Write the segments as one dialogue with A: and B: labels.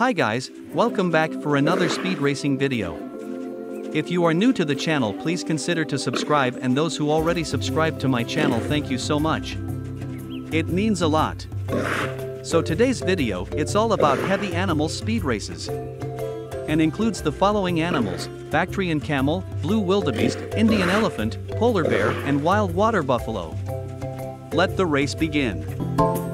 A: Hi guys, welcome back for another speed racing video. If you are new to the channel please consider to subscribe and those who already subscribed to my channel thank you so much. It means a lot. So today's video, it's all about heavy animal speed races. And includes the following animals, Bactrian camel, blue wildebeest, Indian elephant, polar bear, and wild water buffalo. Let the race begin.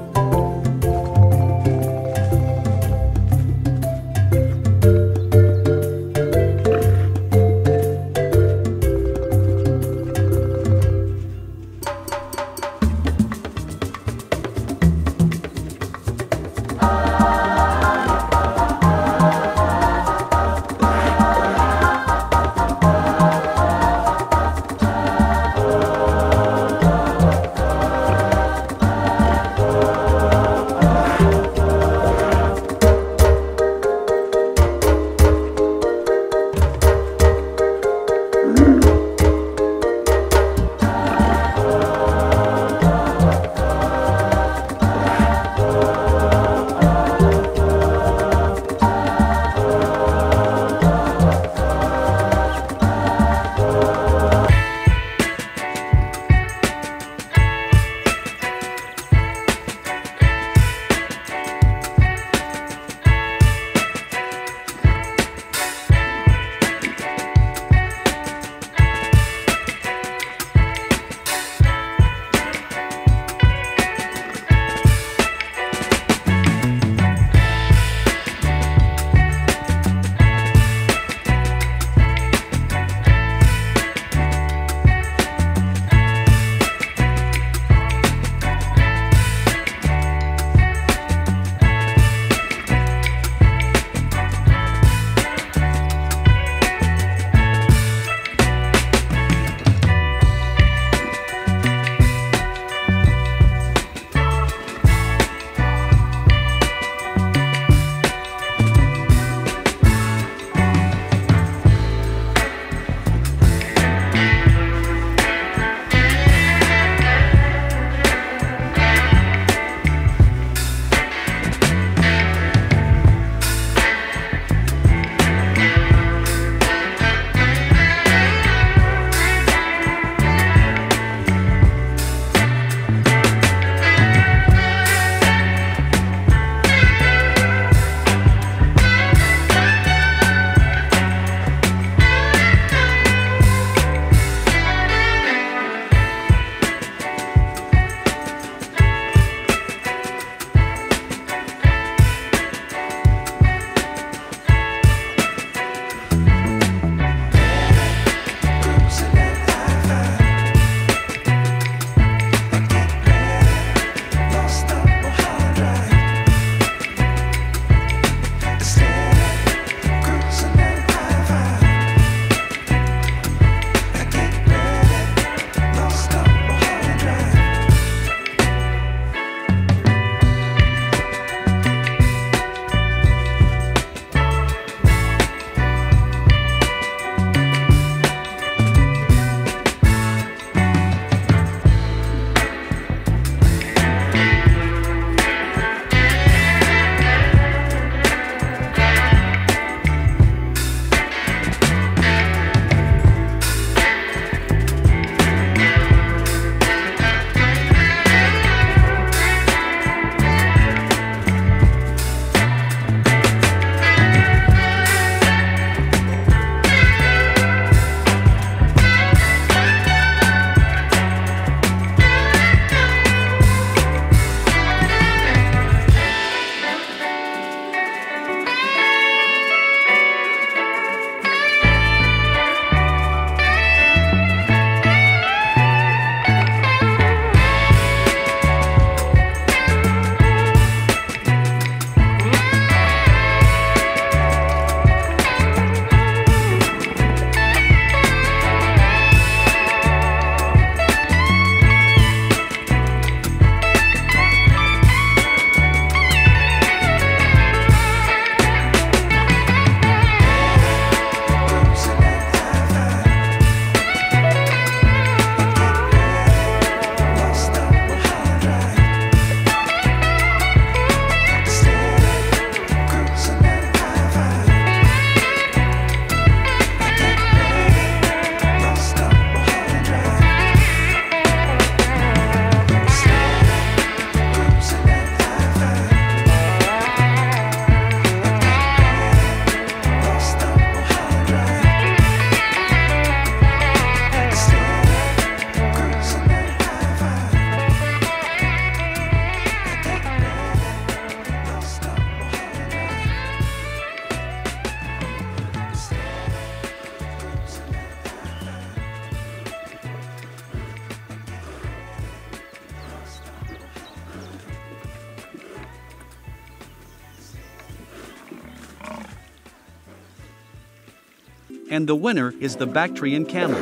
A: And the winner is the Bactrian camel.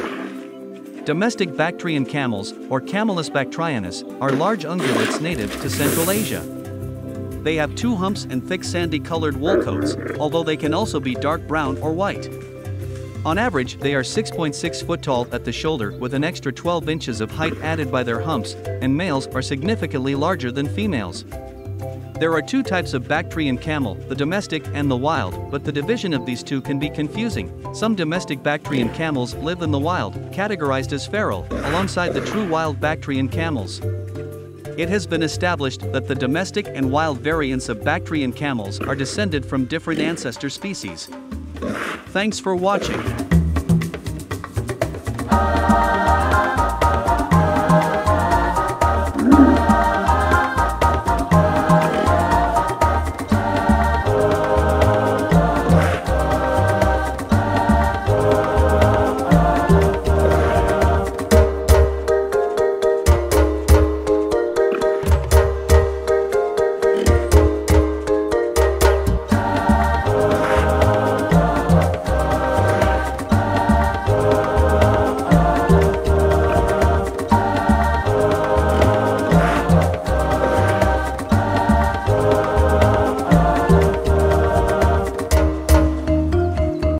A: Domestic Bactrian camels, or Camelus bactrianus, are large ungulates native to Central Asia. They have two humps and thick sandy colored wool coats, although they can also be dark brown or white. On average, they are 6.6 foot tall at the shoulder with an extra 12 inches of height added by their humps, and males are significantly larger than females. There are two types of Bactrian camel, the domestic and the wild, but the division of these two can be confusing. Some domestic Bactrian camels live in the wild, categorized as feral, alongside the true wild Bactrian camels. It has been established that the domestic and wild variants of Bactrian camels are descended from different ancestor species. Thanks for watching.